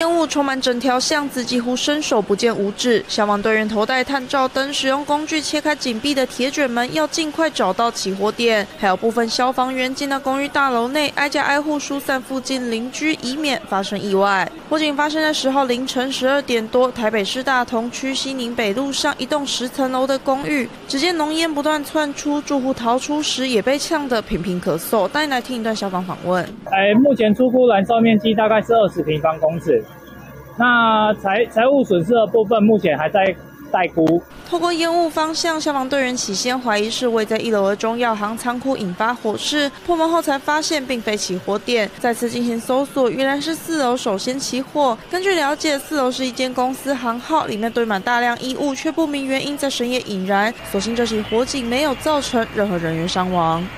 烟雾充满整条巷子，几乎伸手不见五指。消防队员头戴探照灯，使用工具切开紧闭的铁卷门，要尽快找到起火点。还有部分消防员进到公寓大楼内，挨家挨户疏散附近邻居，以免发生意外。火警发生在十号凌晨十二点多，台北市大同区西宁北路上一栋十层楼的公寓，只见浓烟不断窜出，住户逃出时也被呛得频频咳嗽。带你来听一段消防访问。哎，目前出库燃烧面积大概是二十平方公尺。那财财务损失的部分目前还在待估。透过烟雾方向，消防队员起先怀疑是位在一楼的中药行仓库引发火势，破门后才发现并非起火点。再次进行搜索，原来是四楼首先起火。根据了解，四楼是一间公司行号，里面堆满大量衣物，却不明原因在深夜引燃。所幸这起火警没有造成任何人员伤亡。